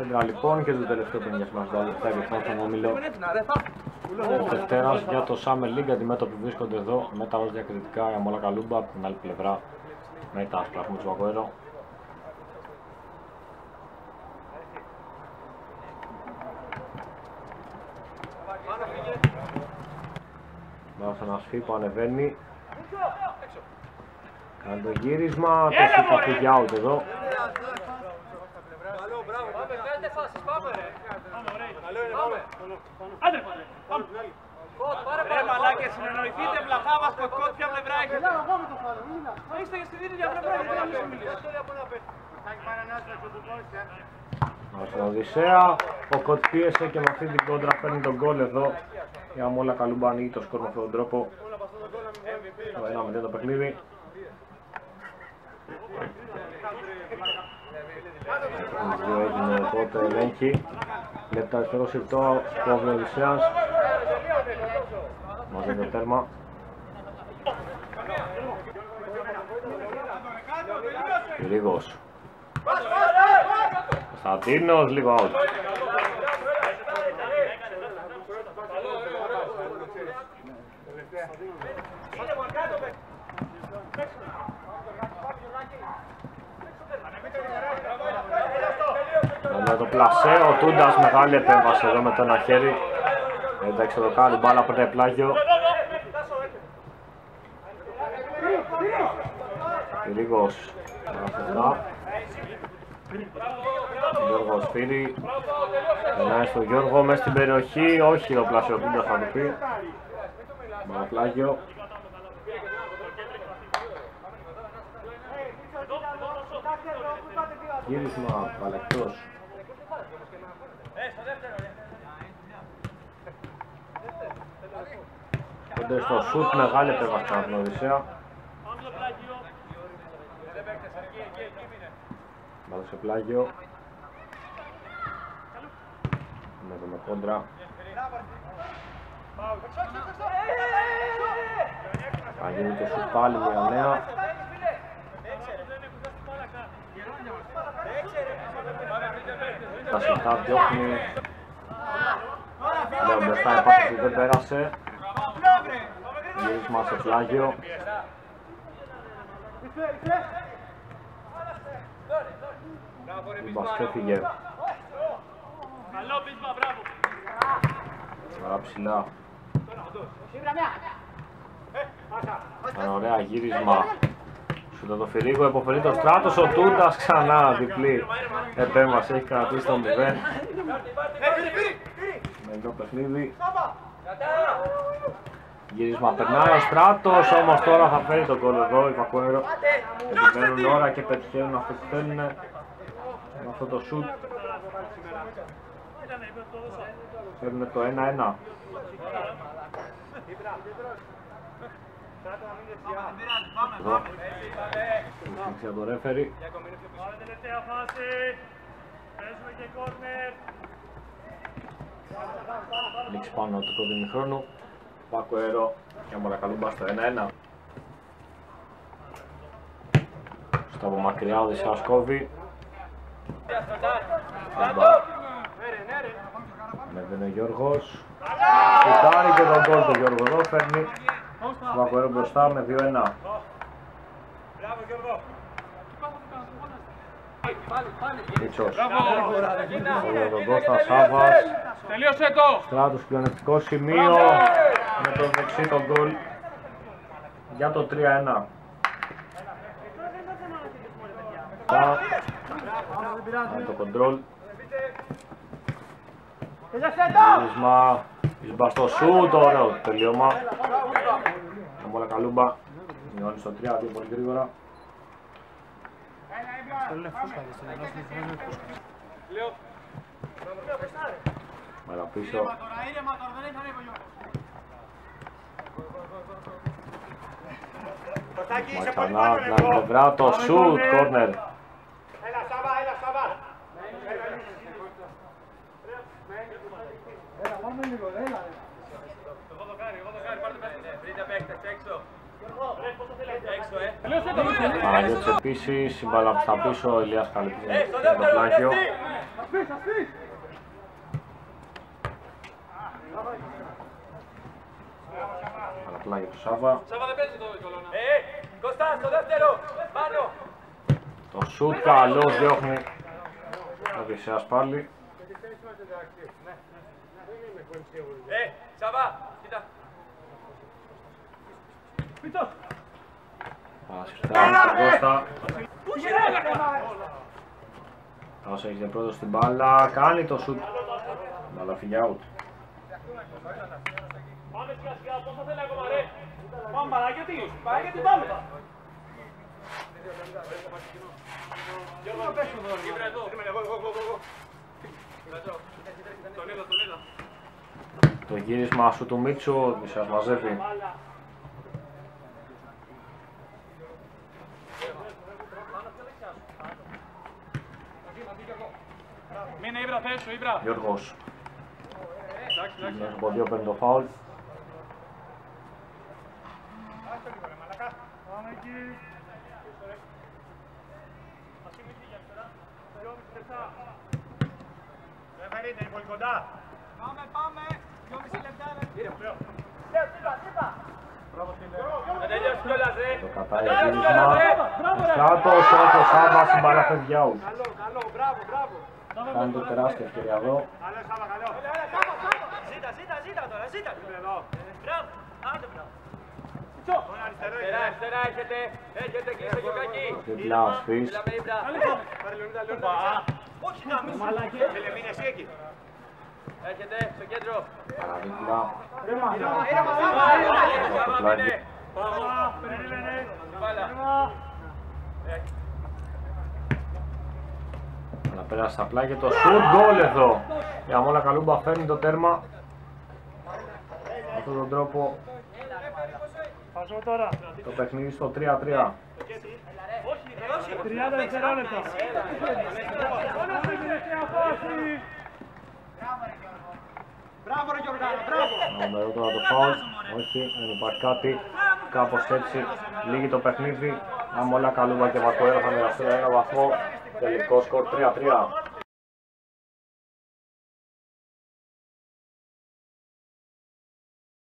Σέντρα λοιπόν και το τελευταίο παιχνίδι μας τα λεπτά για τον όμιλο Δευτέρας για το Summer League αντιμέτωποι βρίσκονται εδώ με τα ως διακριτικά η Αμόλα Καλούμπα από την άλλη πλευρά με τα άσπρα του Βαγκοέρο Βάζω ένα σφί που ανεβαίνει. Κάνει το γύρισμα, το σφί θα φύγει out εδώ Άντε, πάμε. Ρε μαλάκες, συνεννοηθείτε, βλαχάβα, σκοτκότ, ποια πλευρά έχετε. Είστε και στην ίδια πλευρά, γιατί να μην μιλήσω. στον Οδυσσέα, ο Κοτ πίεσε και με αυτή την κόντρα παίρνει τον γκολ εδώ. Η Αμόλα Καλούμπα ανοίγει το σκορ με αυτόν τον τρόπο. Το ένα με το παιχνίδι. Δύο έγινε τότε ελέγχει. Λεπτά αριστερό συρτό, κόβει ο Οδυσσέας. Μαζί το τέρμα. Λίγος. Κωνσταντίνος, λίγο out. Με το πλασέ, ο Τούντας μεγάλη επέμβαση εδώ με το ένα χέρι. Εντάξει, το κάνει μπάλα από το πλάγιο. Λίγος. Γιώργος Σπύρη. Περνάει στο Γιώργο μέσα στην περιοχή. Όχι ο πλάσιο Τούντας θα του πει. πλάγιο. Γύρισμα παλαικτός. Κοντέ στο σουτ μεγάλη επέμβαση από την Οδυσσέα. Βάλω σε πλάγιο. Με το με κόντρα. Θα γίνει το σουτ πάλι μια νέα. Τα σιχτά διώχνει. Λέω μπροστά η πάση που δεν πέρασε. Γύρισμα σε πλάγιο. Η μπασκέ φύγε. Καλό πείσμα, μπράβο. Ωραία ψηλά. Ένα ωραία γύρισμα. Σου το φυρίγο, υποφελεί το στράτος, ο Τούντας ξανά διπλή επέμβαση, έχει κρατήσει το 0. Με το παιχνίδι. Γύρισμα περνάει ο Στράτος, όμως τώρα θα φέρει τον κόλλο εδώ, η Πακουέρο. Επιμένουν ώρα και πετυχαίνουν αυτό που θέλουν με αυτό το σουτ. Φέρνουν το 1-1. Εδώ, για το ρέφερι. Πάμε τελευταία φάση. Παίζουμε και κόρνερ. Λήξη πάνω του πρώτου ημιχρόνου. Πάκο Αέρο και Μωρακαλούμπα στο 1-1. Στο από μακριά ο Δησιάς κόβει. Ανεβαίνει ο Γιώργος. Κουτάρει και τον κόλ του Γιώργο εδώ φέρνει. Πάκο Αέρο μπροστά με 2-1. Μπράβο Γιώργο. Μίτσος. Εδώ τον Κώστα Σάβας. Τελείωσε το. Στράτος πλεονεκτικό σημείο. Με το δεξί τον γκολ. Για το 3-1. Θα κάνει το κοντρόλ. Γύρισμα. Ισμπα στο σούτ, ωραίο τελείωμα. Αμόλα καλούμπα. Μειώνεις στο 3, δύο πολύ γρήγορα. Μέρα πίσω. Μαξανά, την άλλη πλευρά, το σούτ, κόρνερ. Έλα Σάβα, έλα Σάβα. Εγώ το κάνει, εγώ το κάνει, πάρτε μέσα. Βρείτε παίκτες έξω. Έξω, ε. Τελείωσε το. Παναγιώτης επίσης, η μπάλα στα πίσω, ο Ηλίας Καλυπής με το πλάγιο. Αλλά απλά για το Σάβα. Σάβα δεν παίζει το κολόνα. Ε, Κωστά, στο δεύτερο. Πάνω. Το σουτ καλός διώχνει. Ο Οδυσσέας πάλι. Ε, Σάβα, κοίτα. Πάση φτάνει στον Κώστα. Πού γυρνάει, Όσο έχεις πρώτο στην μπάλα, κάνει το σουτ. Μπάλα φύγει out. Πάμε σιγά σιγά, πόσο θέλει ακόμα ρε. Πάμε παράγεται, παράγεται πάμε. Γιώργο, πες το δώρο. Κύπρα εδώ. Εγώ, εγώ, εγώ, εγώ. Τον είδα, τον είδα. Το γύρισμα σου του Μίτσου, ο Οδυσσέας μαζεύει. Μείνε Ήμπρα, θες σου, Ήμπρα. Γιώργος. Εντάξει, εντάξει. Μέσα από δύο παίρνει το φάουλ. Πάμε εκεί. Πάμε, πάμε. Δυόμιση λεπτά. Δεν τελειώσει κιόλας, ρε. Το κατάει γύρισμα. Κάτω, σώθει ο Σάββας, η μπάλα φεύγει out. Καλό, καλό, μπράβο, μπράβο. Κάνει το τεράστια ευκαιρία εδώ. Ζήτα, ζήτα, ζήτα τώρα, ζήτα. Μπράβο, άντε μπράβο. Αριστερά, αριστερά, έχετε, έχετε κλείσει το γιοκάκι. Δίπλα ο Σφίς. Μιλάμε Ήμπρα. Όχι να μην εσύ εκεί. Έχετε, στο κέντρο. Παραδίπλα. Σάβα, πλάγι. μείνε. Περίμενε. Μπάλα. Αλλά πέρασε στα πλάγια το σουτ γκολ εδώ. Η Αμόλα Καλούμπα φέρνει το τέρμα. Με αυτόν τον τρόπο το παιχνίδι στο 3-3. 30 δευτερόλεπτα. Μπράβο ρε Γιωργάνα, μπράβο. Να δούμε εδώ τώρα το φάουλ. Όχι, δεν υπάρχει κάτι. Κάπως έτσι λύγει το παιχνίδι. Αμόλα Καλούμπα και Βακοέρα θα μοιραστούν ένα βαθμό. Τελικό σκορ 3-3.